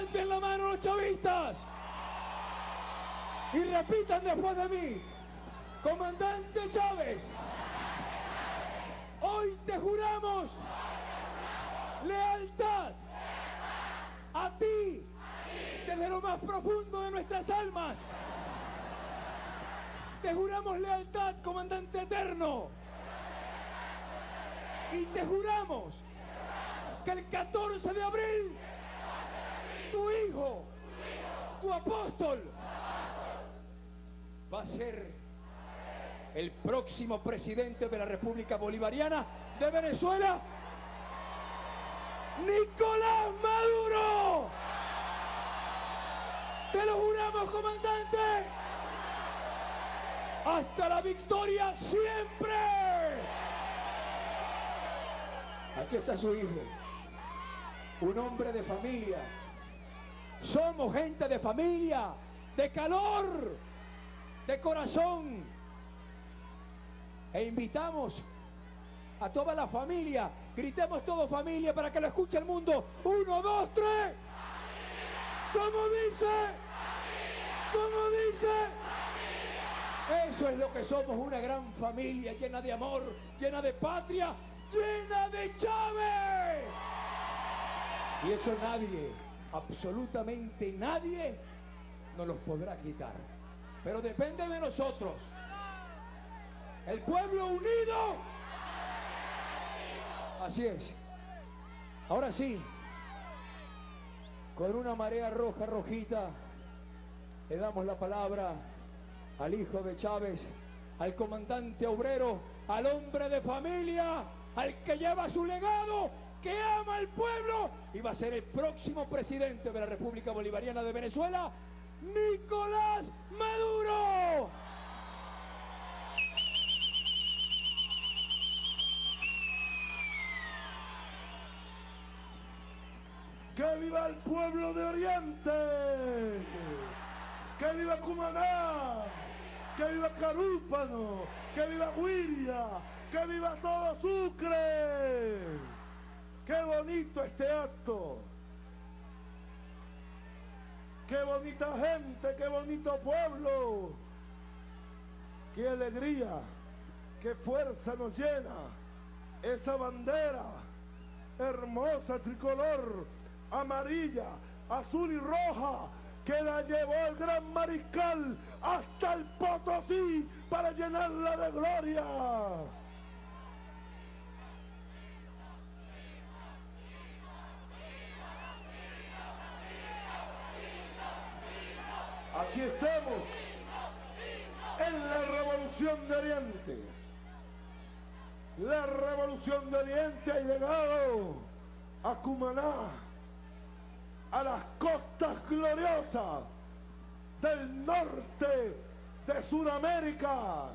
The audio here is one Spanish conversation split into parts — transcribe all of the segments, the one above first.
Levanten la mano los chavistas. Y repitan después de mí. Comandante Chávez. Hoy te juramos lealtad a ti desde lo más profundo de nuestras almas. Te juramos lealtad, comandante eterno. Y te juramos que el 14 de abril tu hijo, tu apóstol, va a ser el próximo presidente de la República Bolivariana de Venezuela, Nicolás Maduro. Te lo juramos, comandante. Hasta la victoria siempre. Aquí está su hijo, un hombre de familia. Somos gente de familia, de calor, de corazón. E invitamos a toda la familia. Gritemos todo familia para que lo escuche el mundo. Uno, dos, tres. ¿Cómo dice? ¿Cómo dice? Eso es lo que somos, una gran familia llena de amor, llena de patria, llena de Chávez. Y eso nadie, absolutamente nadie, nos los podrá quitar. Pero depende de nosotros. El pueblo unido. Así es. Ahora sí, con una marea roja, rojita, le damos la palabra al hijo de Chávez, al comandante obrero, al hombre de familia, al que lleva su legado, que ama al pueblo y va a ser el próximo presidente de la República Bolivariana de Venezuela, Nicolás Maduro. ¡Que viva el pueblo de Oriente! ¡Que viva Cumaná! ¡Que viva Carúpano! ¡Que viva Huiria! ¡Que viva todo Sucre! ¡Qué bonito este acto! ¡Qué bonita gente! ¡Qué bonito pueblo! ¡Qué alegría! ¡Qué fuerza nos llena! Esa bandera hermosa tricolor amarilla, azul y roja, que la llevó el gran mariscal hasta el Potosí para llenarla de gloria. Aquí estamos en la revolución de Oriente. La revolución de Oriente ha llegado a Cumaná a las costas gloriosas del norte de Sudamérica.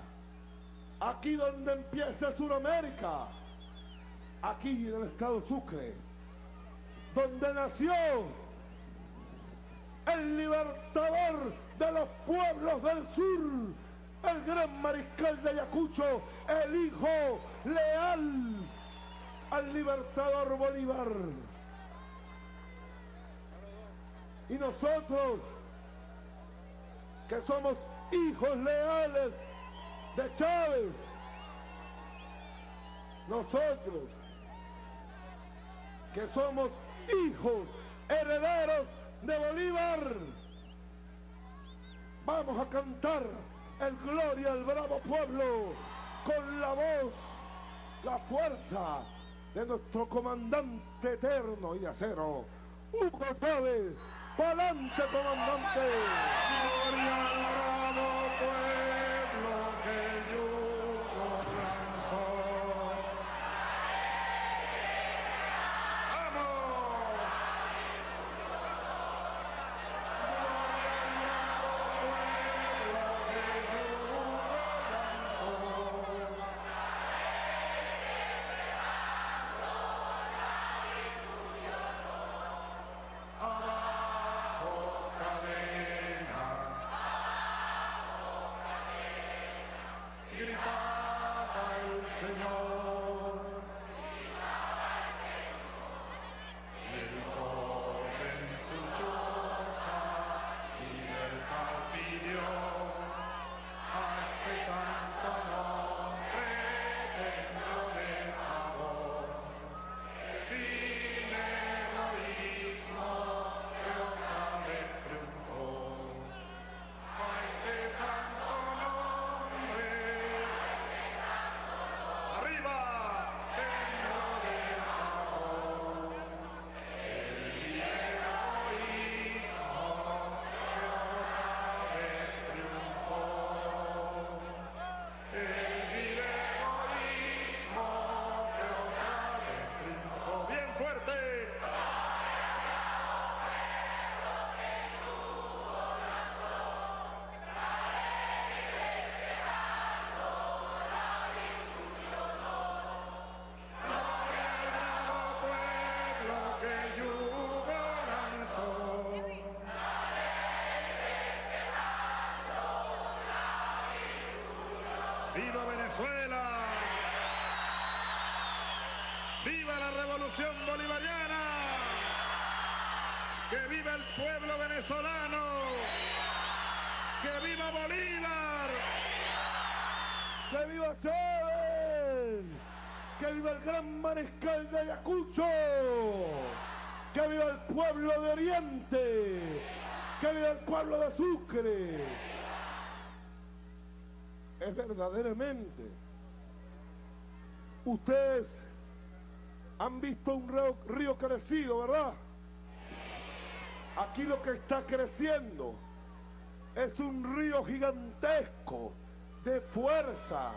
Aquí donde empieza Sudamérica. Aquí en el estado Sucre. Donde nació el libertador de los pueblos del sur. El gran mariscal de Ayacucho, el hijo leal al libertador Bolívar. Y nosotros, que somos hijos leales de Chávez, nosotros, que somos hijos herederos de Bolívar, vamos a cantar el Gloria al Bravo Pueblo con la voz, la fuerza de nuestro comandante eterno y de acero, Hugo Chávez. ¡Pa'lante, comandante! Gloria al bravo pueblo revolución bolivariana! ¡Que viva el pueblo venezolano! ¡Que viva Bolívar! ¡Que viva Chávez! ¡Que viva el gran mariscal de Ayacucho! ¡Que viva el pueblo de Oriente! ¡Que viva el pueblo de Sucre! Es verdaderamente. Ustedes han visto un río, crecido, ¿verdad? Aquí lo que está creciendo es un río gigantesco de fuerza.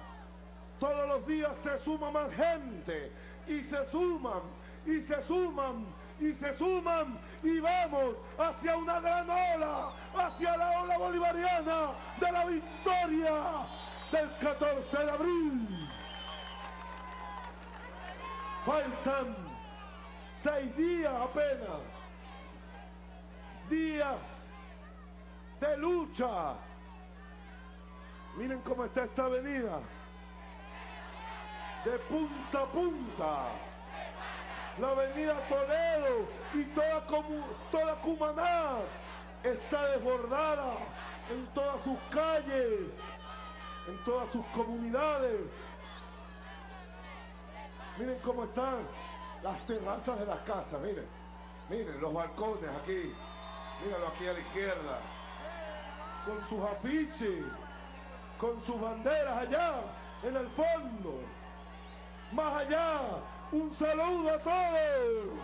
Todos los días se suma más gente y se suman y se suman y se suman y vamos hacia una gran ola, hacia la ola bolivariana de la victoria del 14 de abril. Faltan seis días apenas, días de lucha. Miren cómo está esta avenida. De punta a punta. La avenida Toledo y toda, toda Cumaná está desbordada en todas sus calles, en todas sus comunidades. Miren cómo están las terrazas de las casas, miren. Miren los balcones aquí. Míralo aquí a la izquierda. Con sus afiches, con sus banderas allá, en el fondo. Más allá, un saludo a todos.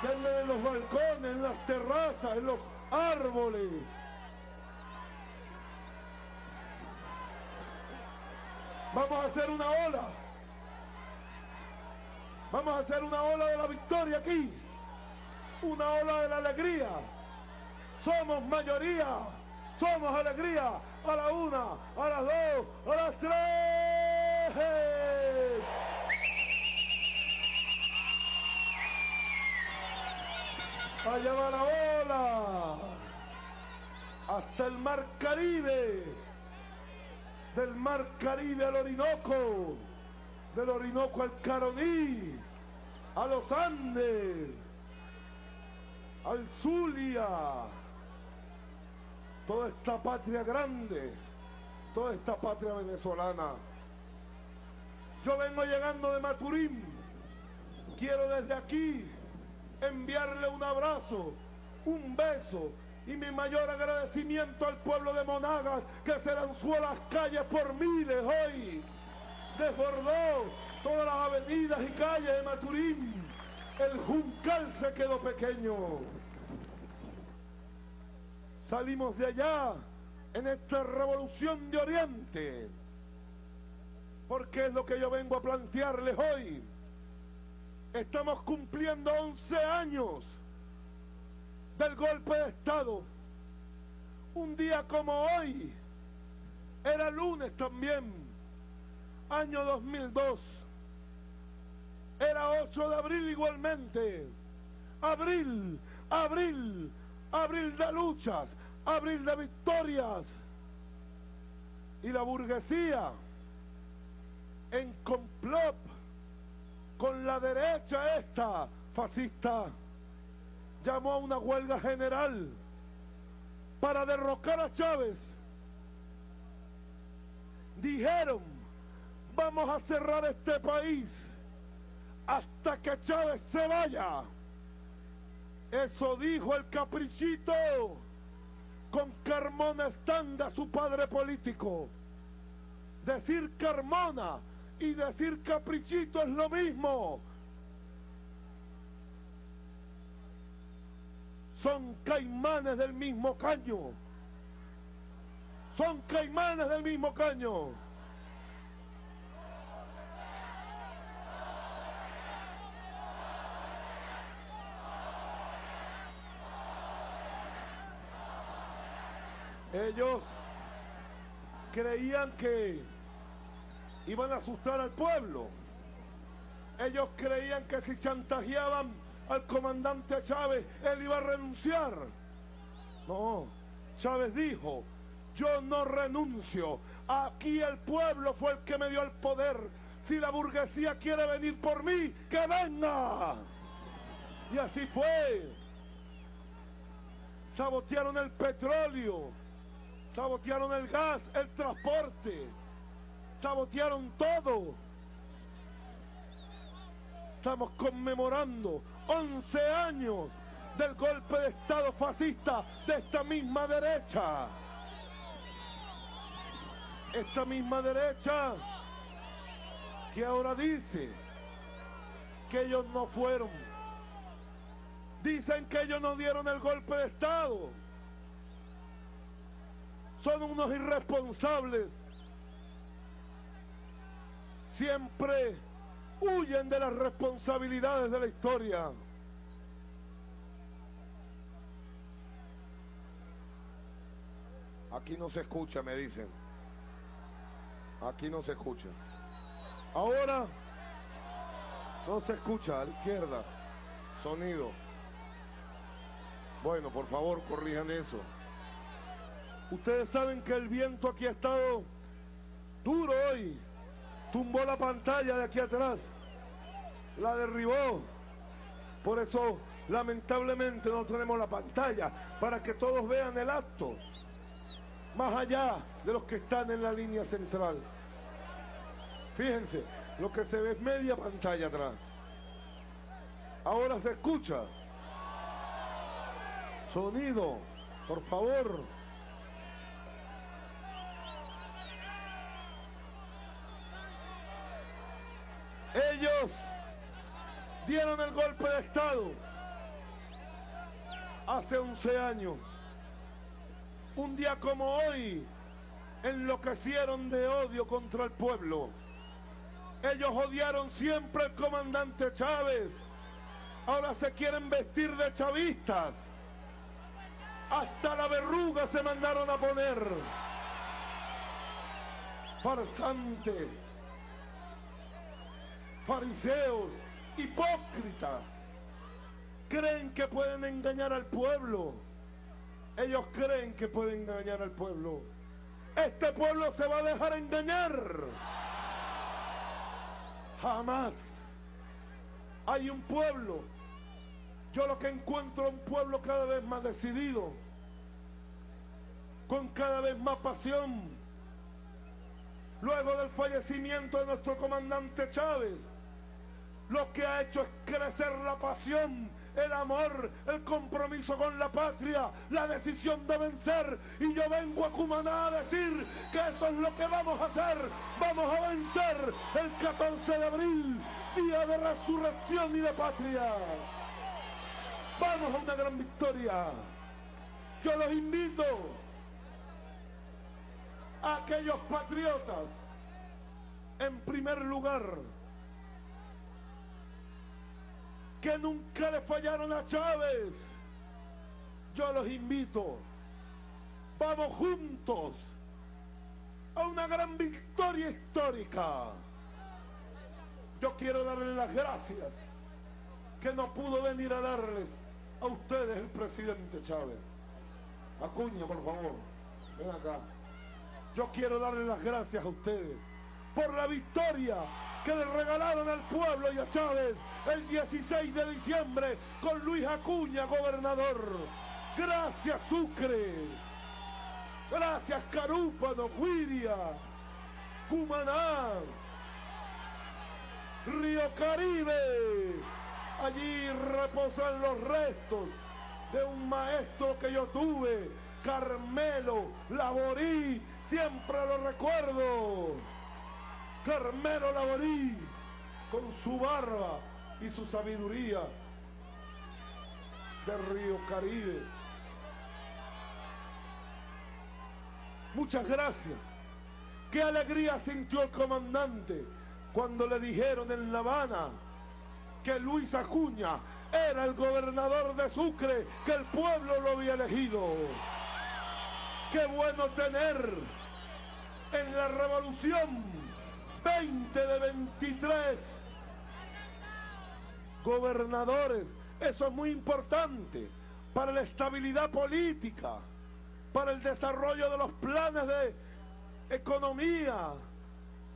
Que en los balcones, en las terrazas, en los árboles. Vamos a hacer una ola. Vamos a hacer una ola de la victoria aquí. Una ola de la alegría. Somos mayoría. Somos alegría. A la una, a las dos, a las tres. Allá va la ola. Hasta el mar Caribe. Del mar Caribe al Orinoco del Orinoco al Caroní, a los Andes, al Zulia, toda esta patria grande, toda esta patria venezolana. Yo vengo llegando de Maturín, quiero desde aquí enviarle un abrazo, un beso y mi mayor agradecimiento al pueblo de Monagas que se lanzó a las calles por miles hoy desbordó todas las avenidas y calles de Maturín. El Juncal se quedó pequeño. Salimos de allá en esta revolución de Oriente. Porque es lo que yo vengo a plantearles hoy. Estamos cumpliendo 11 años del golpe de Estado. Un día como hoy, era lunes también año 2002. Era 8 de abril igualmente. Abril, abril, abril de luchas, abril de victorias. Y la burguesía en complot con la derecha esta fascista llamó a una huelga general para derrocar a Chávez. Dijeron vamos a cerrar este país hasta que Chávez se vaya. Eso dijo el caprichito con Carmona Estanda, su padre político. Decir Carmona y decir caprichito es lo mismo. Son caimanes del mismo caño. Son caimanes del mismo caño. Ellos creían que iban a asustar al pueblo. Ellos creían que si chantajeaban al comandante Chávez, él iba a renunciar. No, Chávez dijo, yo no renuncio Aquí el pueblo fue el que me dio el poder. Si la burguesía quiere venir por mí, que venga. Y así fue. Sabotearon el petróleo, sabotearon el gas, el transporte, sabotearon todo. Estamos conmemorando 11 años del golpe de Estado fascista de esta misma derecha. Esta misma derecha que ahora dice que ellos no fueron. Dicen que ellos no dieron el golpe de Estado. Son unos irresponsables. Siempre huyen de las responsabilidades de la historia. Aquí no se escucha, me dicen. Aquí no se escucha. Ahora no se escucha a la izquierda. Sonido. Bueno, por favor, corrijan eso. Ustedes saben que el viento aquí ha estado duro hoy. Tumbó la pantalla de aquí atrás. La derribó. Por eso, lamentablemente, no tenemos la pantalla para que todos vean el acto. Más allá de los que están en la línea central. Fíjense, lo que se ve es media pantalla atrás. Ahora se escucha. Sonido, por favor. Ellos dieron el golpe de Estado hace 11 años. Un día como hoy, enloquecieron de odio contra el pueblo. Ellos odiaron siempre al comandante Chávez. Ahora se quieren vestir de chavistas. Hasta la verruga se mandaron a poner. Farsantes, fariseos, hipócritas. Creen que pueden engañar al pueblo. Ellos creen que pueden engañar al pueblo. Este pueblo se va a dejar engañar. Jamás. Hay un pueblo. Yo lo que encuentro es un pueblo cada vez más decidido. Con cada vez más pasión. Luego del fallecimiento de nuestro comandante Chávez, lo que ha hecho es crecer la pasión el amor, el compromiso con la patria, la decisión de vencer. Y yo vengo a Cumaná a decir que eso es lo que vamos a hacer. Vamos a vencer el 14 de abril, día de resurrección y de patria. Vamos a una gran victoria. Yo los invito a aquellos patriotas, en primer lugar, que nunca le fallaron a Chávez. Yo los invito, vamos juntos a una gran victoria histórica. Yo quiero darle las gracias que no pudo venir a darles a ustedes el presidente Chávez. Acuña, por favor, ven acá. Yo quiero darle las gracias a ustedes por la victoria que le regalaron al pueblo y a Chávez el 16 de diciembre con Luis Acuña, gobernador. Gracias Sucre, gracias Carúpano, Guiria, Cumaná, Río Caribe. Allí reposan los restos de un maestro que yo tuve, Carmelo Laborí, siempre lo recuerdo. Carmelo Laborí, con su barba y su sabiduría del río Caribe. Muchas gracias. Qué alegría sintió el comandante cuando le dijeron en La Habana que Luis Acuña era el gobernador de Sucre, que el pueblo lo había elegido. Qué bueno tener en la revolución 20 de 23 gobernadores. Eso es muy importante para la estabilidad política, para el desarrollo de los planes de economía,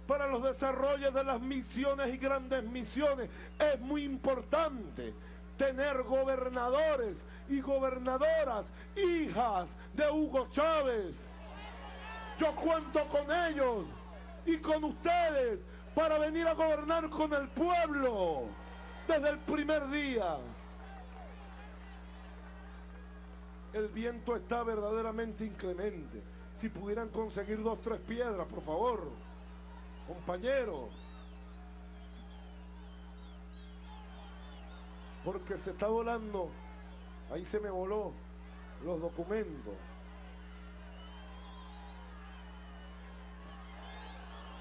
para los desarrollos de las misiones y grandes misiones. Es muy importante tener gobernadores y gobernadoras, hijas de Hugo Chávez. Yo cuento con ellos y con ustedes para venir a gobernar con el pueblo desde el primer día. El viento está verdaderamente inclemente. Si pudieran conseguir dos, tres piedras, por favor, compañeros. Porque se está volando, ahí se me voló los documentos.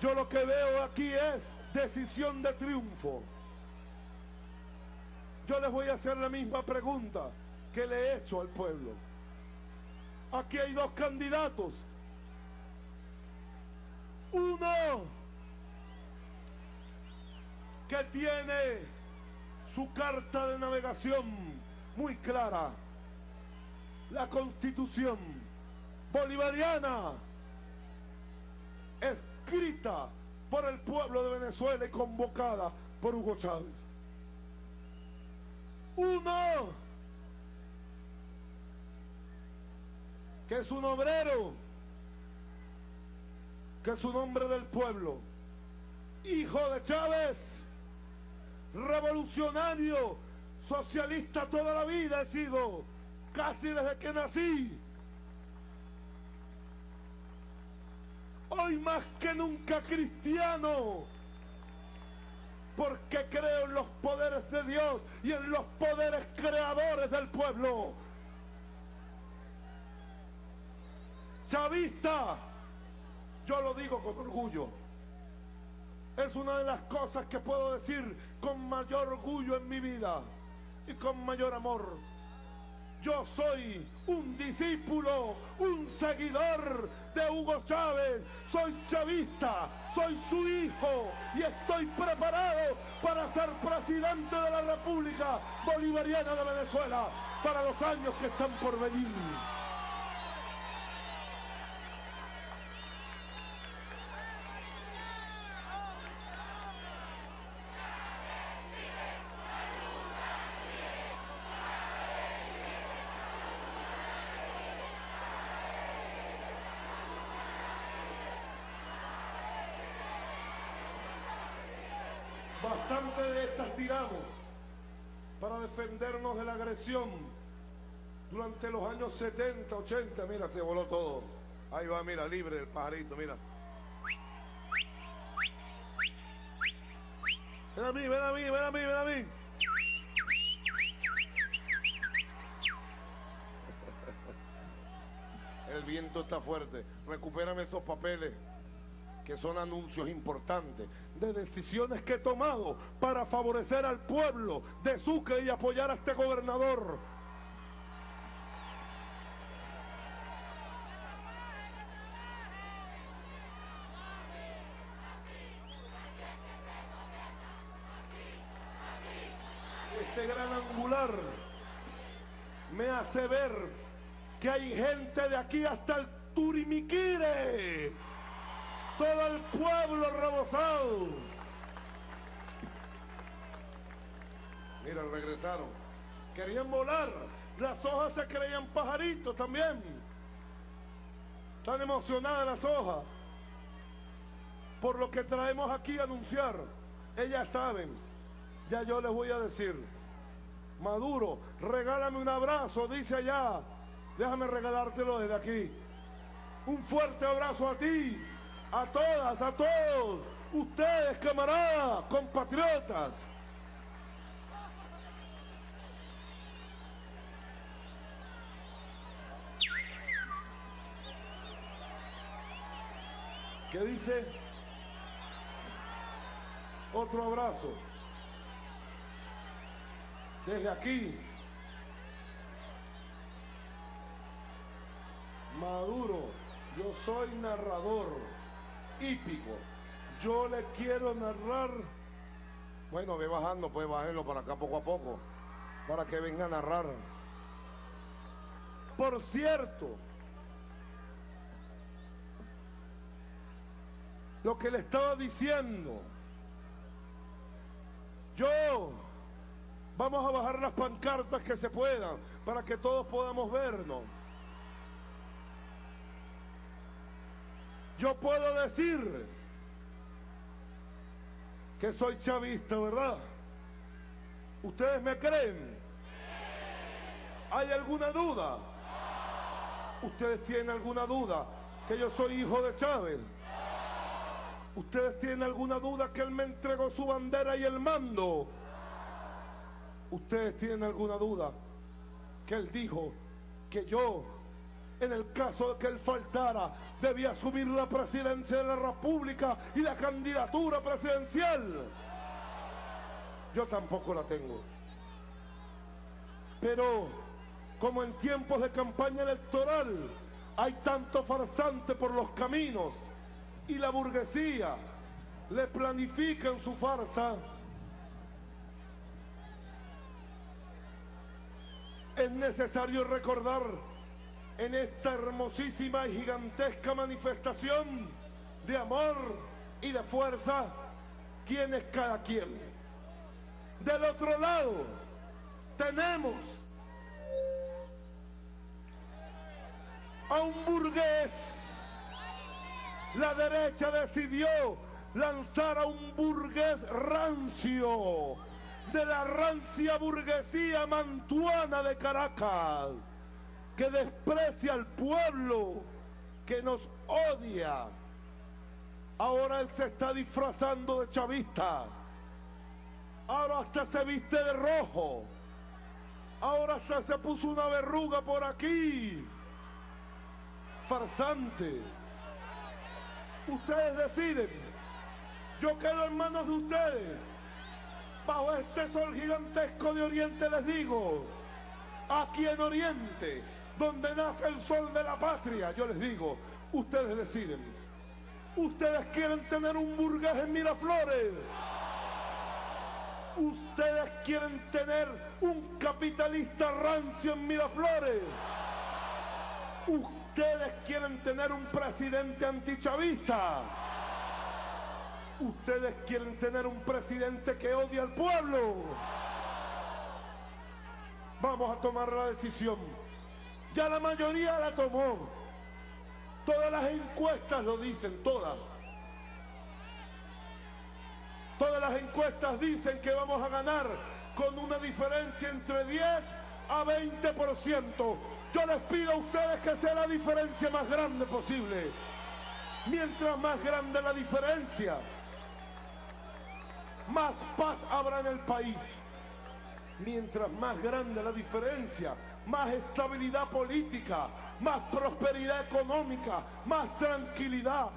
Yo lo que veo aquí es decisión de triunfo. Yo les voy a hacer la misma pregunta que le he hecho al pueblo. Aquí hay dos candidatos. Uno que tiene su carta de navegación muy clara. La constitución bolivariana escrita por el pueblo de Venezuela y convocada por Hugo Chávez. Uno que es un obrero, que es un hombre del pueblo, hijo de Chávez, revolucionario, socialista toda la vida he sido, casi desde que nací. Hoy más que nunca cristiano, porque creo en los poderes de Dios y en los poderes creadores del pueblo. Chavista, yo lo digo con orgullo. Es una de las cosas que puedo decir con mayor orgullo en mi vida y con mayor amor. Yo soy un discípulo, un seguidor de Hugo Chávez. Soy chavista, soy su hijo y estoy preparado para ser presidente de la República Bolivariana de Venezuela para los años que están por venir. Bastante de estas tiramos para durante los años 70, 80. Mira, se voló todo. Ahí va, mira, libre el pajarito, mira. Ven a mí, ven a mí, ven a mí, ven a mí. El viento está fuerte. Recupérame esos papeles que son anuncios importantes de decisiones que he tomado para favorecer al pueblo de Sucre y apoyar a este gobernador. Este gran angular me hace ver que hay gente de aquí hasta el Turimiquire todo el pueblo rebosado. Mira, regresaron. Querían volar. Las hojas se creían pajaritos también. Están emocionadas las hojas. Por lo que traemos aquí a anunciar. Ellas saben. Ya yo les voy a decir. Maduro, regálame un abrazo, dice allá. Déjame regalártelo desde aquí. Un fuerte abrazo a ti, a todas, a todos, ustedes, camaradas, compatriotas. ¿Qué dice? Otro abrazo. Desde aquí. Maduro, yo soy narrador Yo le quiero narrar. Bueno, ve bajando, pues bajarlo para acá poco a poco. Para que venga a narrar. Por cierto, lo que le estaba diciendo. Yo, vamos a bajar las pancartas que se puedan para que todos podamos vernos. Yo puedo decir que soy chavista, ¿verdad? ¿Ustedes me creen? ¿Hay alguna duda? ¿Ustedes tienen alguna duda que yo soy hijo de Chávez? ¿Ustedes tienen alguna duda que él me entregó su bandera y el mando? ¿Ustedes tienen alguna duda que él dijo que yo, en el caso de que él faltara, debía asumir la presidencia de la República y la candidatura presidencial? Yo tampoco la tengo. Pero como en tiempos de campaña electoral hay tanto farsante por los caminos y la burguesía le planifican su farsa, es necesario recordar en esta hermosísima y gigantesca manifestación de amor y de fuerza quién es cada quien. Del otro lado tenemos a un burgués la derecha decidió lanzar a un burgués rancio de la rancia burguesía mantuana de Caracas, que desprecia al pueblo, que nos odia. Ahora él se está disfrazando de chavista. Ahora hasta se viste de rojo. Ahora hasta se puso una verruga por aquí. Farsante. Ustedes deciden. Yo quedo en manos de ustedes. Bajo este sol gigantesco de Oriente les digo, aquí en Oriente, donde nace el sol de la patria, yo les digo, ustedes deciden. Ustedes quieren tener un burgués en Miraflores. Ustedes quieren tener un capitalista rancio en Miraflores. Ustedes quieren tener un presidente antichavista. Ustedes quieren tener un presidente que odia al pueblo. Vamos a tomar la decisión. Ya la mayoría la tomó. Todas las encuestas lo dicen, todas. Todas las encuestas dicen que vamos a ganar con una diferencia entre 10 a 20%. Yo les pido a ustedes que sea la diferencia más grande posible. Mientras más grande la diferencia, más paz habrá en el país. Mientras más grande la diferencia, más estabilidad política, más prosperidad económica, más tranquilidad.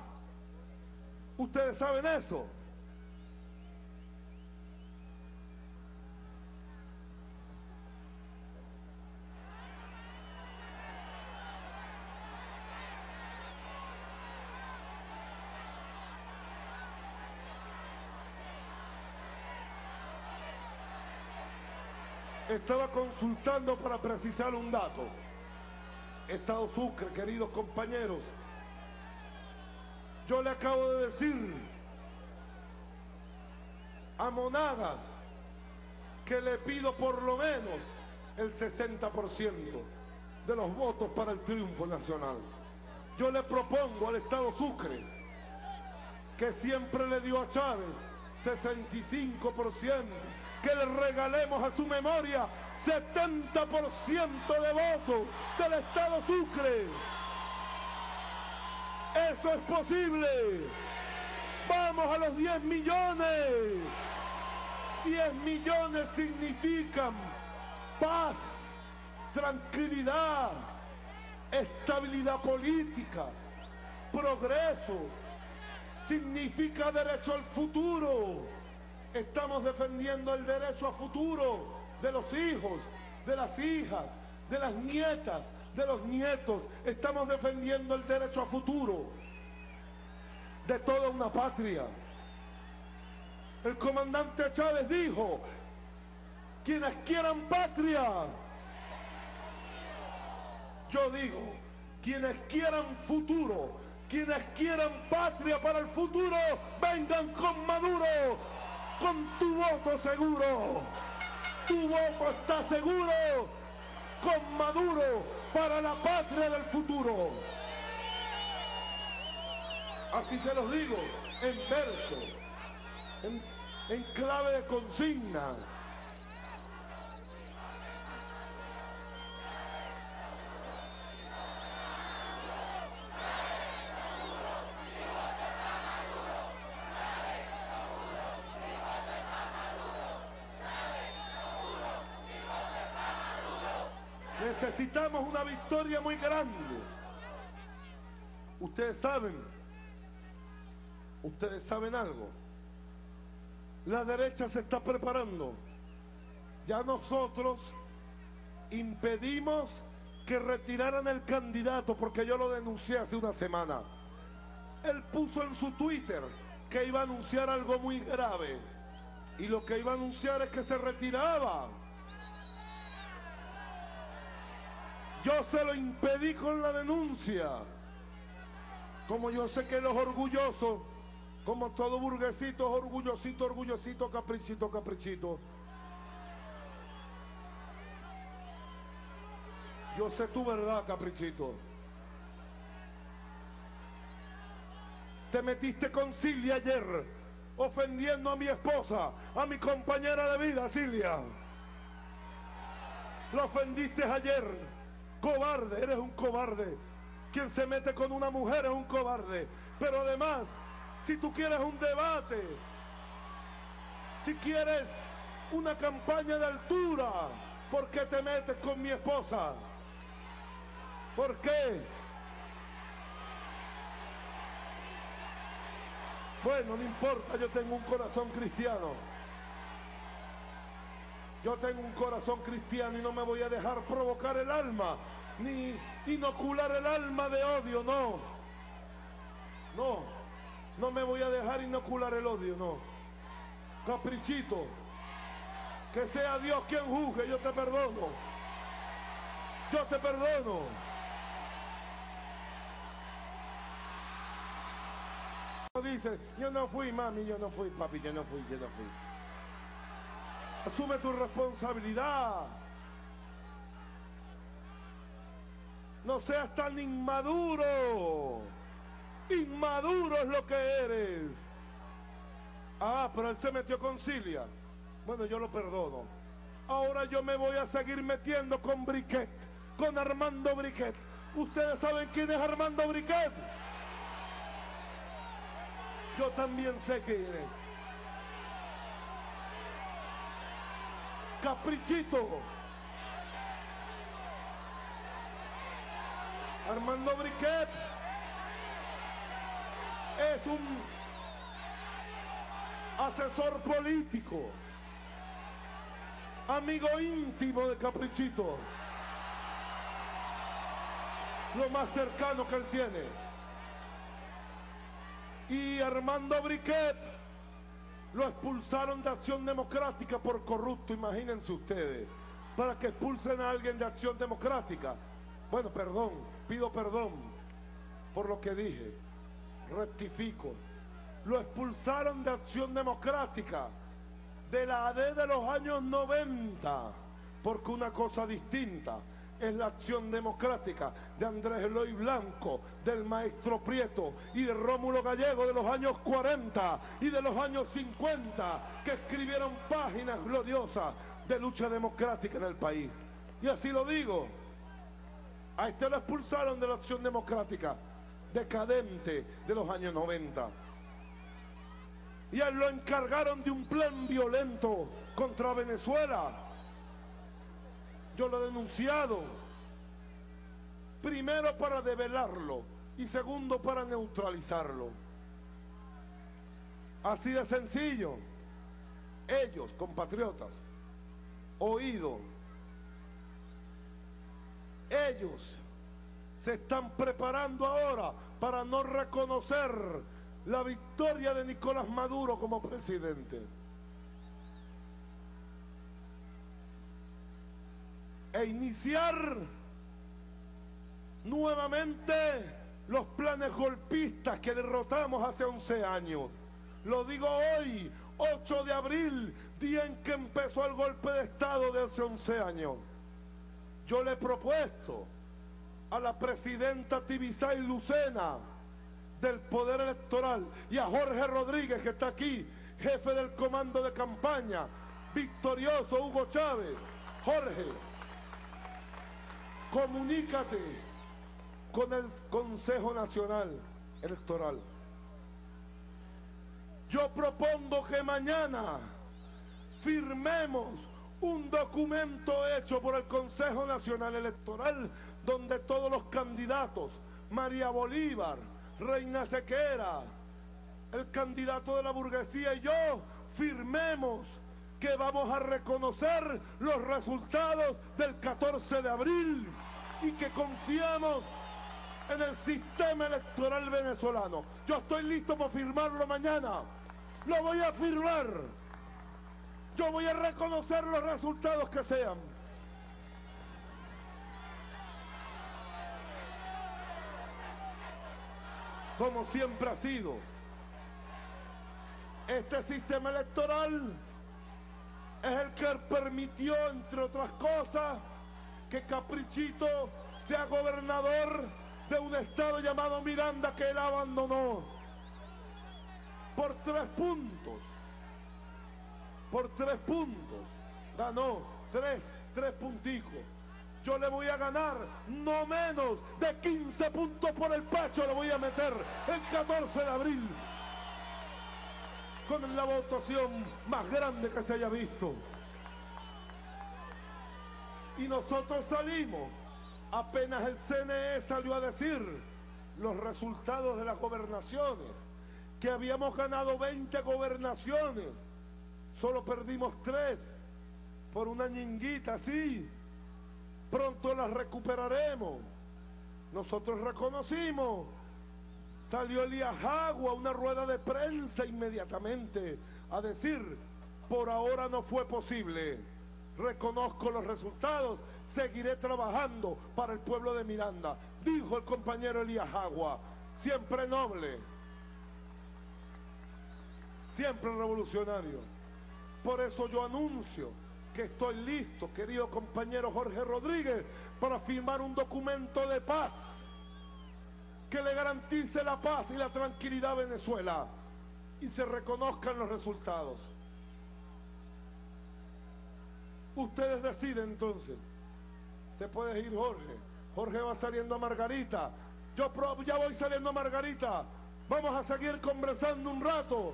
¿Ustedes saben eso? Estaba consultando para precisar un dato. Estado Sucre, queridos compañeros, yo le acabo de decir a Monagas que le pido por lo menos el 60% de los votos para el triunfo nacional. Yo le propongo al Estado Sucre que siempre le dio a Chávez 65% que le regalemos a su memoria 70% de votos del Estado Sucre. Eso es posible. Vamos a los 10 millones. 10 millones significan paz, tranquilidad, estabilidad política, progreso, significa derecho al futuro Estamos defendiendo el derecho a futuro de los hijos, de las hijas, de las nietas, de los nietos. Estamos defendiendo el derecho a futuro de toda una patria. El comandante Chávez dijo, quienes quieran patria, yo digo, quienes quieran futuro, Quienes quieran patria para el futuro, vengan con Maduro, con tu voto seguro. Tu voto está seguro con Maduro para la patria del futuro. Así se los digo, en verso, en, en clave de consigna. Victoria muy grande. Ustedes saben, ustedes saben algo. La derecha se está preparando. Ya nosotros impedimos que retiraran el candidato porque yo lo denuncié hace una semana. Él puso en su Twitter que iba a anunciar algo muy grave. Y lo que iba a anunciar es que se retiraba. Yo se lo impedí con la denuncia. Como yo sé que los orgullosos, como todo burguesito, es orgullosito, orgullosito, caprichito, caprichito. Yo sé tu verdad, caprichito. Te metiste con Silvia ayer, ofendiendo a mi esposa, a mi compañera de vida, Silvia. Lo ofendiste ayer. Cobarde, eres un cobarde. Quien se mete con una mujer es un cobarde. Pero además, si tú quieres un debate, si quieres una campaña de altura, ¿por qué te metes con mi esposa? ¿Por qué? Bueno, no importa, yo tengo un corazón cristiano. Yo tengo un corazón cristiano y no me voy a dejar provocar el alma, ni inocular el alma de odio, no. No, no me voy a dejar inocular el odio, no. Caprichito, que sea Dios quien juzgue, yo te perdono. Yo te perdono. Dice, yo no fui, mami, yo no fui, papi, yo no fui, yo no fui. Asume tu responsabilidad. No seas tan inmaduro. Inmaduro es lo que eres. Ah, pero él se metió con Cilia. Bueno, yo lo perdono. Ahora yo me voy a seguir metiendo con Briquet, con Armando Briquet. ¿Ustedes saben quién es Armando Briquet? Yo también sé quién es. Caprichito. Armando Briquet es un asesor político, amigo íntimo de Caprichito, lo más cercano que él tiene. Y Armando Briquet lo expulsaron de Acción Democrática por corrupto, imagínense ustedes, para que expulsen a alguien de Acción Democrática. Bueno, perdón, pido perdón por lo que dije, rectifico. Lo expulsaron de Acción Democrática, de la AD de los años 90, porque una cosa distinta es la acción democrática de Andrés Eloy Blanco, del maestro Prieto y de Rómulo Gallego de los años 40 y de los años 50, que escribieron páginas gloriosas de lucha democrática en el país. Y así lo digo. A este lo expulsaron de la acción democrática decadente de los años 90. Y a él lo encargaron de un plan violento contra Venezuela. Yo lo he denunciado. Primero para develarlo y segundo para neutralizarlo. Así de sencillo. Ellos, compatriotas, oído, ellos se están preparando ahora para no reconocer la victoria de Nicolás Maduro como presidente. E iniciar nuevamente los planes golpistas que derrotamos hace 11 años. Lo digo hoy, 8 de abril, día en que empezó el golpe de Estado de hace 11 años. Yo le he propuesto a la presidenta Tibisay Lucena del Poder Electoral y a Jorge Rodríguez, que está aquí, jefe del comando de campaña, victorioso Hugo Chávez. Jorge, comunícate con el Consejo Nacional Electoral. Yo propongo que mañana firmemos un documento hecho por el Consejo Nacional Electoral donde todos los candidatos, María Bolívar, Reina Sequera, el candidato de la burguesía y yo, firmemos que vamos a reconocer los resultados del 14 de abril y que confiamos en el sistema electoral venezolano. Yo estoy listo para firmarlo mañana. Lo voy a firmar. Yo voy a reconocer los resultados que sean. Como siempre ha sido. Este sistema electoral es el que permitió, entre otras cosas, que Caprichito sea gobernador de un estado llamado Miranda que él abandonó por tres puntos. Por tres puntos. Ganó tres, tres punticos. Yo le voy a ganar no menos de 15 puntos por el pacho. Le voy a meter el 14 de abril. Con la votación más grande que se haya visto. Y nosotros salimos. Apenas el CNE salió a decir los resultados de las gobernaciones, que habíamos ganado 20 gobernaciones, solo perdimos 3 por una ñinguita, sí, pronto las recuperaremos. Nosotros reconocimos, salió Elías Agua una rueda de prensa inmediatamente a decir, por ahora no fue posible, reconozco los resultados seguiré trabajando para el pueblo de Miranda, dijo el compañero Elías Agua, siempre noble, siempre revolucionario. Por eso yo anuncio que estoy listo, querido compañero Jorge Rodríguez, para firmar un documento de paz que le garantice la paz y la tranquilidad a Venezuela y se reconozcan los resultados. Ustedes deciden entonces. Te puedes ir, Jorge. Jorge va saliendo a Margarita. Yo ya voy saliendo a Margarita. Vamos a seguir conversando un rato.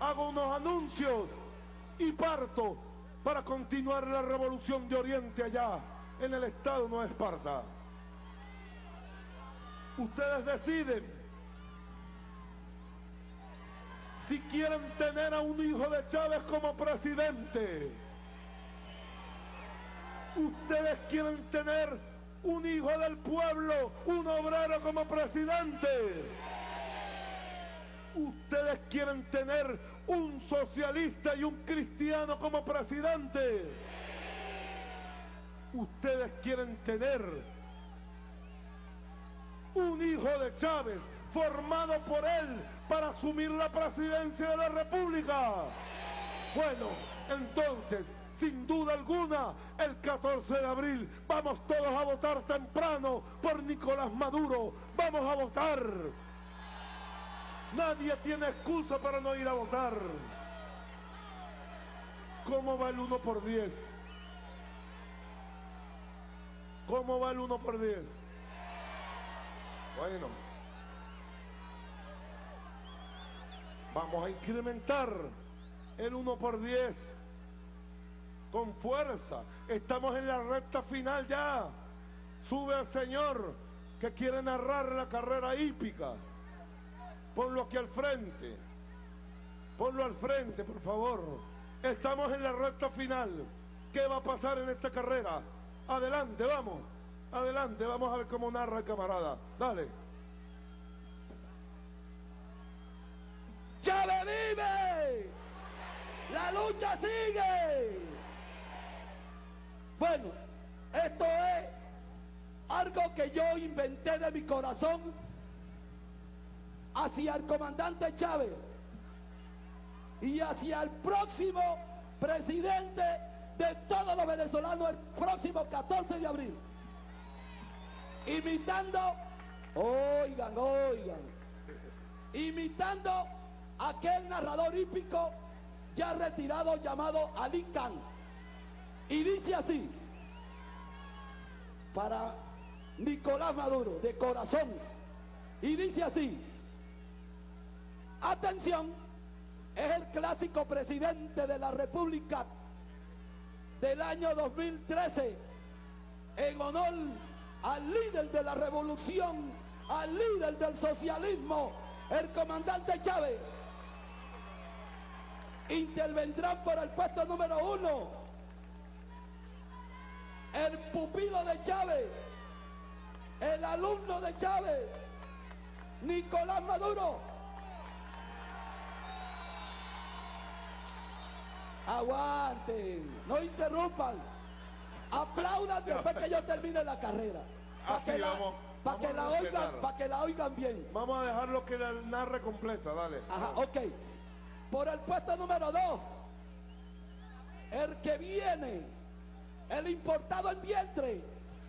Hago unos anuncios y parto para continuar la revolución de Oriente allá en el Estado no Esparta. Ustedes deciden si quieren tener a un hijo de Chávez como presidente ustedes quieren tener un hijo del pueblo, un obrero como presidente. Ustedes quieren tener un socialista y un cristiano como presidente. Ustedes quieren tener un hijo de Chávez formado por él para asumir la presidencia de la República. Bueno, entonces sin duda alguna, el 14 de abril vamos todos a votar temprano por Nicolás Maduro. Vamos a votar. Nadie tiene excusa para no ir a votar. ¿Cómo va el 1 por 10? ¿Cómo va el 1 por 10? Bueno. Vamos a incrementar el 1 por 10 con fuerza. Estamos en la recta final ya. Sube al Señor que quiere narrar la carrera hípica. Ponlo aquí al frente. Ponlo al frente, por favor. Estamos en la recta final. ¿Qué va a pasar en esta carrera? Adelante, vamos. Adelante, vamos a ver cómo narra el camarada. Dale. ¡Chávez vive! ¡La lucha sigue! Bueno, esto es algo que yo inventé de mi corazón hacia el comandante Chávez y hacia el próximo presidente de todos los venezolanos el próximo 14 de abril. Imitando, oigan, oigan, imitando a aquel narrador hípico ya retirado llamado Ali Khan. Y dice así, para Nicolás Maduro, de corazón, y dice así, atención, es el clásico presidente de la República del año 2013 en honor al líder de la revolución, al líder del socialismo, el comandante Chávez. Intervendrán por el puesto número uno el pupilo de Chávez, el alumno de Chávez, Nicolás Maduro. Aguanten, no interrumpan. Aplaudan después que yo termine la carrera. Para que, la, vamos, pa' que la oigan, respetarla. para que la oigan bien. Vamos a dejarlo que la narre completa, dale. Ajá, ok. Por el puesto número dos, el que viene, el importado en vientre,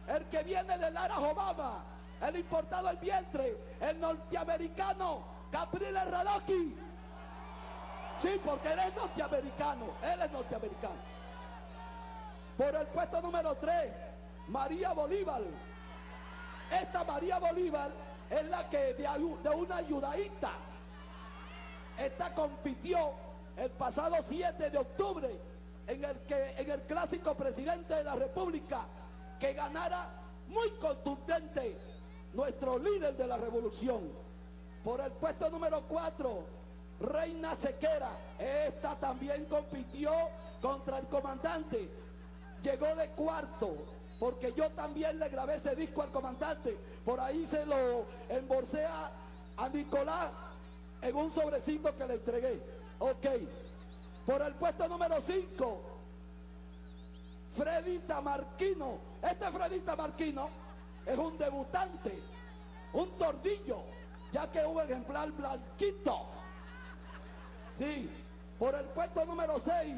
el que viene de Lara Obama, el importado en vientre, el norteamericano Capriles Radoki. Sí, porque él es norteamericano, él es norteamericano. Por el puesto número 3, María Bolívar. Esta María Bolívar es la que de una ayudadita. Esta compitió el pasado 7 de octubre en el, que, en el clásico presidente de la República que ganara muy contundente nuestro líder de la revolución. Por el puesto número 4, Reina Sequera. Esta también compitió contra el comandante. Llegó de cuarto, porque yo también le grabé ese disco al comandante. Por ahí se lo embolsé a, a Nicolás en un sobrecito que le entregué. Ok. Por el puesto número 5, Freddy Tamarquino. Este Freddy Tamarquino es un debutante, un tordillo, ya que un ejemplar blanquito. Sí, por el puesto número 6,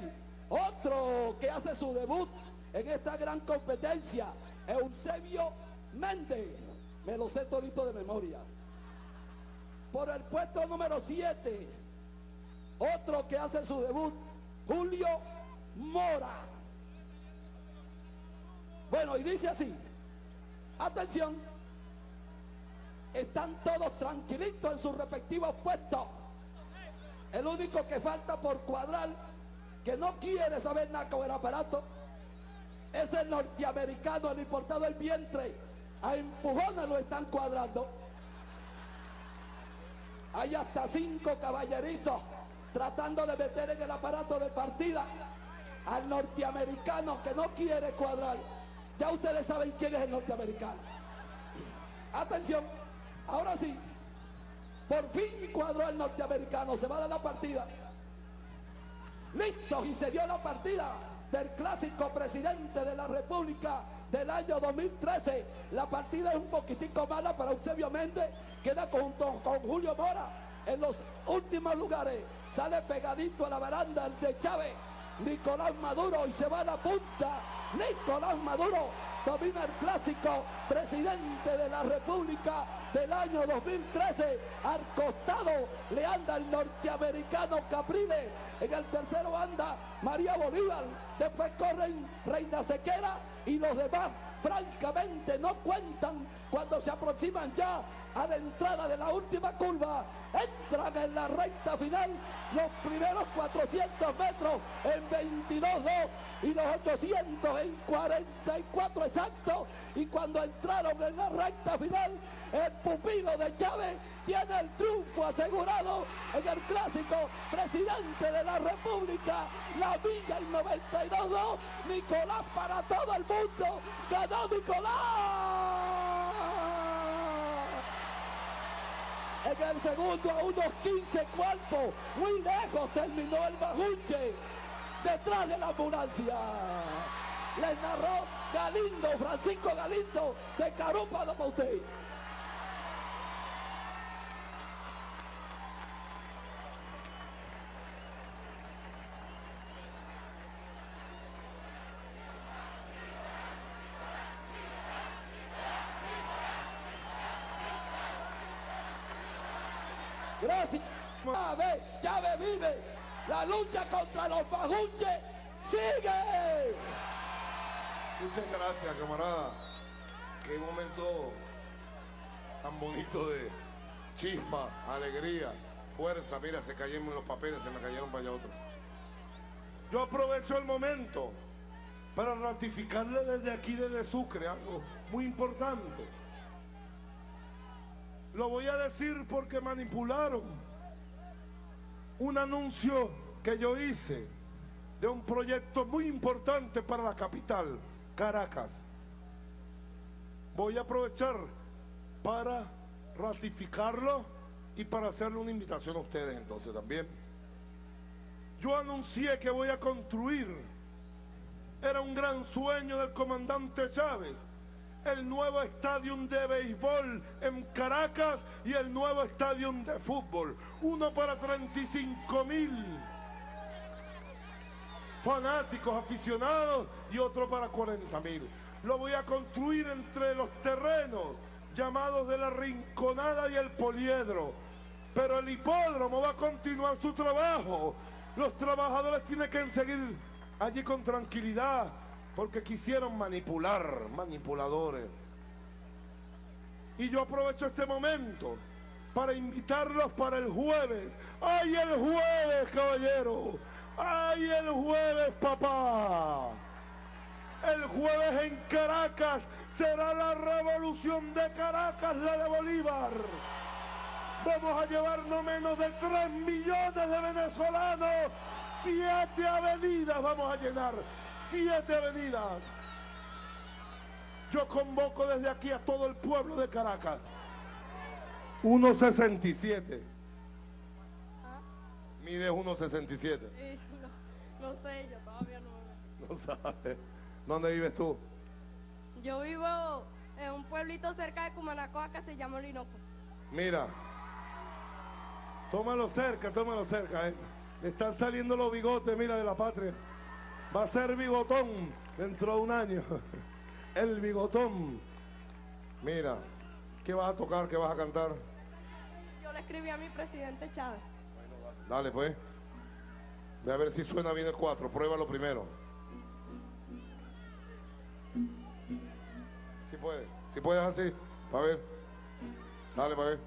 otro que hace su debut en esta gran competencia, Eusebio Méndez. Me lo sé todito de memoria. Por el puesto número 7, otro que hace su debut, Julio Mora. Bueno, y dice así, atención, están todos tranquilitos en sus respectivos puestos. El único que falta por cuadrar, que no quiere saber nada con el aparato, es el norteamericano, el importado del vientre. A empujones lo están cuadrando. Hay hasta cinco caballerizos tratando de meter en el aparato de partida al norteamericano que no quiere cuadrar. Ya ustedes saben quién es el norteamericano. Atención, ahora sí, por fin cuadró el norteamericano, se va a dar la partida. Listo, y se dio la partida del clásico presidente de la República del año 2013. La partida es un poquitico mala para Eusebio Méndez, queda junto con Julio Mora en los últimos lugares. Sale pegadito a la baranda de Chávez, Nicolás Maduro y se va a la punta. Nicolás Maduro domina el clásico presidente de la República del año 2013. Al costado le anda el norteamericano Capriles. En el tercero anda María Bolívar. Después corren Reina Sequera y los demás francamente no cuentan cuando se aproximan ya a la entrada de la última curva. Entran en la recta final los primeros 400 metros en 22.2 y los 800 en 44 exactos. Y cuando entraron en la recta final, el pupilo de Chávez tiene el triunfo asegurado en el clásico presidente de la República, la Villa y 92.2, Nicolás para todo el mundo, ganó Nicolás. En el segundo a unos 15 cuerpos, muy lejos terminó el bajunche, detrás de la ambulancia. Les narró Galindo, Francisco Galindo, de Carupa de Mautey. Gracias. Chávez, Chávez vive. La lucha contra los majuches sigue. Muchas gracias, camarada. Qué momento tan bonito de chispa, alegría, fuerza. Mira, se cayeron los papeles, se me cayeron para allá otros. Yo aprovecho el momento para ratificarle desde aquí, desde Sucre, algo muy importante. Lo voy a decir porque manipularon un anuncio que yo hice de un proyecto muy importante para la capital, Caracas. Voy a aprovechar para ratificarlo y para hacerle una invitación a ustedes entonces también. Yo anuncié que voy a construir, era un gran sueño del comandante Chávez, el nuevo estadio de béisbol en Caracas y el nuevo estadio de fútbol. Uno para 35 mil fanáticos, aficionados y otro para 40 mil. Lo voy a construir entre los terrenos llamados de la Rinconada y el Poliedro. Pero el hipódromo va a continuar su trabajo. Los trabajadores tienen que seguir allí con tranquilidad porque quisieron manipular, manipuladores. Y yo aprovecho este momento para invitarlos para el jueves. ¡Ay, el jueves, caballero! ¡Ay, el jueves, papá! El jueves en Caracas será la revolución de Caracas, la de Bolívar. Vamos a llevar no menos de 3 millones de venezolanos. Siete avenidas vamos a llenar. Siete avenidas. Yo convoco desde aquí a todo el pueblo de Caracas. 1.67. Mide 1.67. Sí, no, no sé, yo todavía no. No sabes. ¿Dónde vives tú? Yo vivo en un pueblito cerca de Cumanacoa que se llama Orinoco. Mira. Tómalo cerca, tómalo cerca. eh. Le están saliendo los bigotes, mira, de la patria. Va a ser bigotón dentro de un año. El bigotón. Mira, ¿qué vas a tocar? ¿Qué vas a cantar? Yo le escribí a mi presidente Chávez. Dale, pues. Ve a ver si suena bien el 4. Pruébalo primero. Si puedes. Si puedes así. Para ver. Dale, para ver.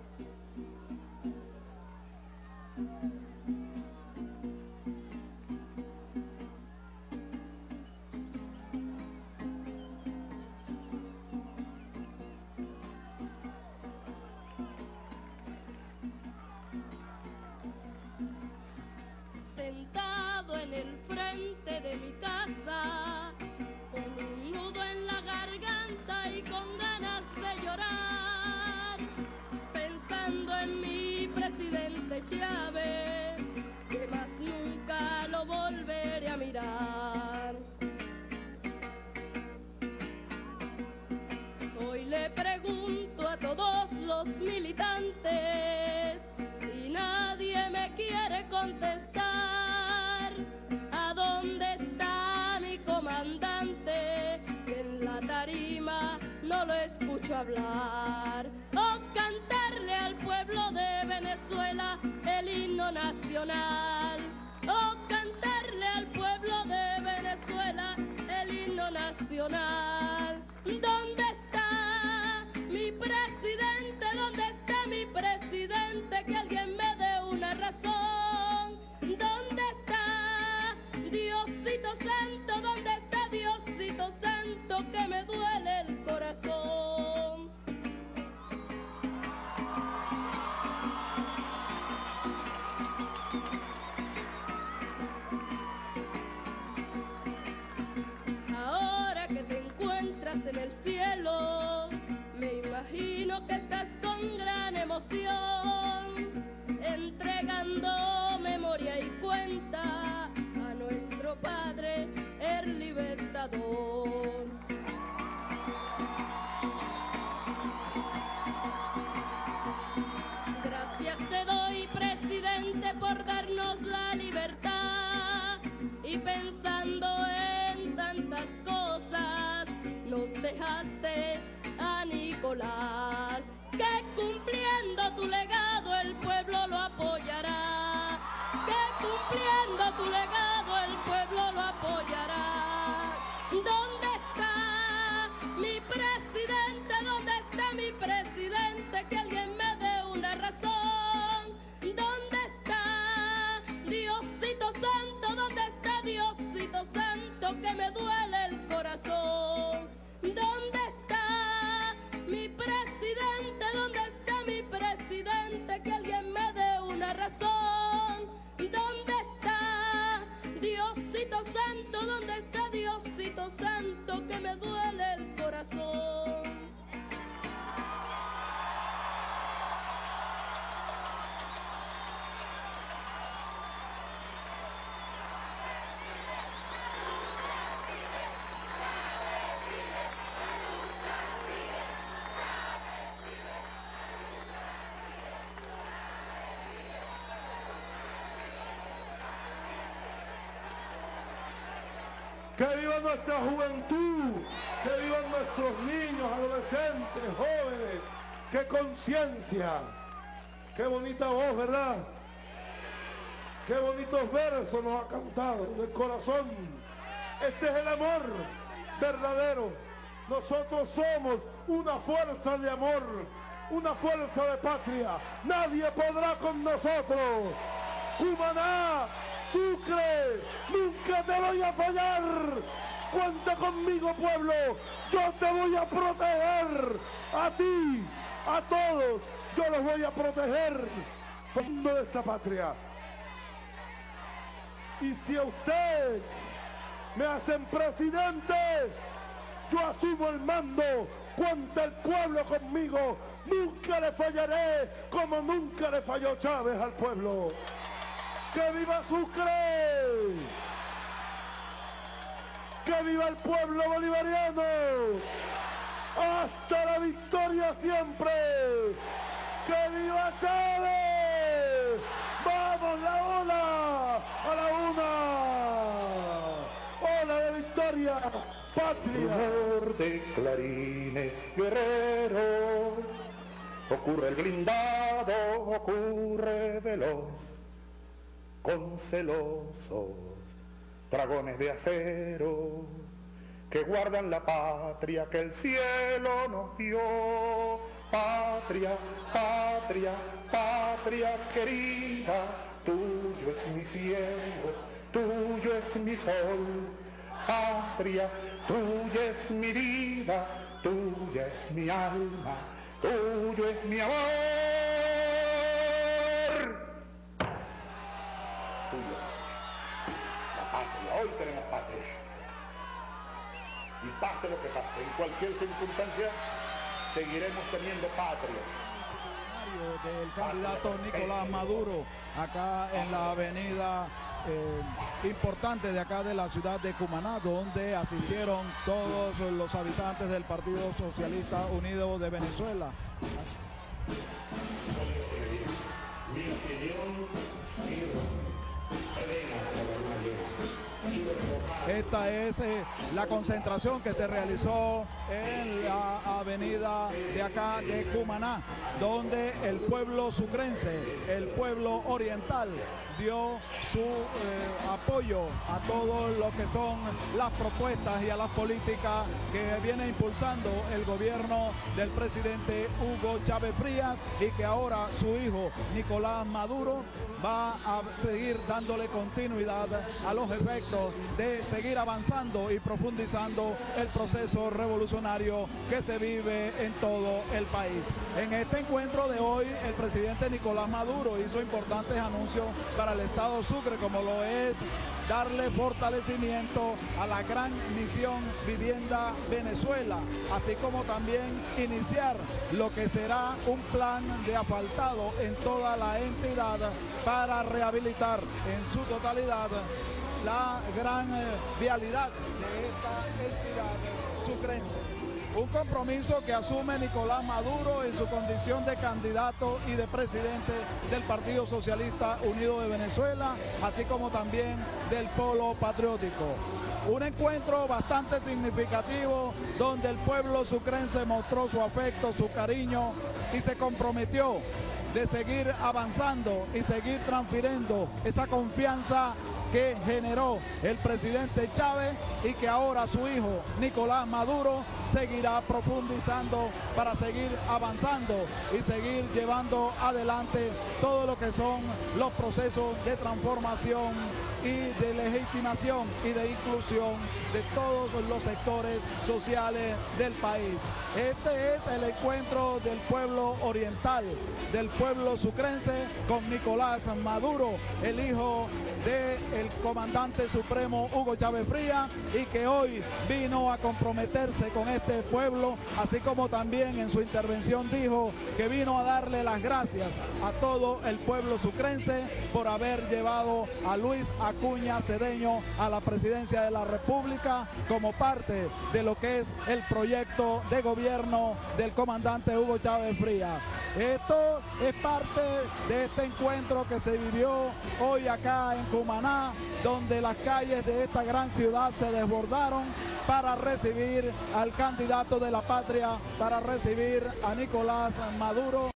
Sentado en el frente de mi casa, con un nudo en la garganta y con ganas de llorar, pensando en mi presidente Chávez, que más nunca lo volveré a mirar. Hoy le pregunto a todos los militantes hablar. O cantarle al pueblo de Venezuela el himno nacional. O cantarle al pueblo de Venezuela el himno nacional. ¿Dónde está mi presidente? ¿Dónde está mi presidente? Que alguien me dé una razón. ¿Dónde está Diosito Santo? ¿Dónde está Diosito Santo? Que me duele el corazón. Estás con gran emoción, entregando memoria y cuenta a nuestro Padre, el Libertador. Gracias te doy, presidente, por darnos la libertad y pensando en tantas cosas, nos dejaste a Nicolás, Que alguien me dé una razón. ¿Dónde está Diosito Santo? ¿Dónde está Diosito Santo? Que me duele el corazón. ¿Dónde está mi presidente? ¿Dónde está mi presidente? Que alguien me dé una razón. ¿Dónde está Diosito Santo? ¿Dónde está Diosito Santo? Que me duele el corazón. Viva nuestra juventud, que vivan nuestros niños, adolescentes, jóvenes. Qué conciencia, qué bonita voz, ¿verdad? Qué bonitos versos nos ha cantado del corazón. Este es el amor verdadero. Nosotros somos una fuerza de amor, una fuerza de patria. Nadie podrá con nosotros. Cumaná, Sucre, nunca te voy a fallar. Cuenta conmigo, pueblo. Yo te voy a proteger. A ti, a todos, yo los voy a proteger. Fondo de esta patria. Y si a ustedes me hacen presidente, yo asumo el mando. Cuenta el pueblo conmigo. Nunca le fallaré como nunca le falló Chávez al pueblo. ¡Que viva Sucre! ¡Que viva el pueblo bolivariano! ¡Hasta la victoria siempre! ¡Que viva Chávez! ¡Vamos la ola! ¡A la una! ¡Ola de victoria! ¡Patria! De clarines guerrero, ocurre el blindado, ocurre veloz, con celosos dragones de acero que guardan la patria que el cielo nos dio. Patria, patria, patria querida, tuyo es mi cielo, tuyo es mi sol. Patria, tuya es mi vida, tuya es mi alma, tuyo es mi amor. Patria, hoy tenemos patria. Y pase lo que pase, en cualquier circunstancia, seguiremos teniendo patria. del candidato Nicolás Maduro acá en la avenida eh, importante de acá de la ciudad de Cumaná, donde asistieron todos los habitantes del Partido Socialista Unido de Venezuela. Mi opinión, Esta es eh, la concentración que se realizó en la avenida de acá de Cumaná, donde el pueblo sucrense, el pueblo oriental, dio su eh, apoyo a todo lo que son las propuestas y a las políticas que viene impulsando el gobierno del presidente Hugo Chávez Frías y que ahora su hijo Nicolás Maduro va a seguir dándole continuidad a los efectos de seguir avanzando y profundizando el proceso revolucionario que se vive en todo el país. En este encuentro de hoy, el presidente Nicolás Maduro hizo importantes anuncios para el Estado Sucre, como lo es darle fortalecimiento a la gran misión Vivienda Venezuela, así como también iniciar lo que será un plan de asfaltado en toda la entidad para rehabilitar en su totalidad la gran eh, vialidad de esta entidad sucrense. Un compromiso que asume Nicolás Maduro en su condición de candidato y de presidente del Partido Socialista Unido de Venezuela, así como también del Polo Patriótico. Un encuentro bastante significativo donde el pueblo sucrense mostró su afecto, su cariño y se comprometió de seguir avanzando y seguir transfiriendo esa confianza que generó el presidente Chávez y que ahora su hijo Nicolás Maduro seguirá profundizando para seguir avanzando y seguir llevando adelante todo lo que son los procesos de transformación y de legitimación y de inclusión de todos los sectores sociales del país. Este es el encuentro del pueblo oriental, del pueblo sucrense con Nicolás Maduro, el hijo del comandante supremo Hugo Chávez Fría y que hoy vino a comprometerse con este pueblo, así como también en su intervención dijo que vino a darle las gracias a todo el pueblo sucrense por haber llevado a Luis Acuña Cedeño a la presidencia de la República como parte de lo que es el proyecto de gobierno del comandante Hugo Chávez Fría. Esto es parte de este encuentro que se vivió hoy acá en Cumaná, donde las calles de esta gran ciudad se desbordaron para recibir al candidato de la patria, para recibir a Nicolás Maduro.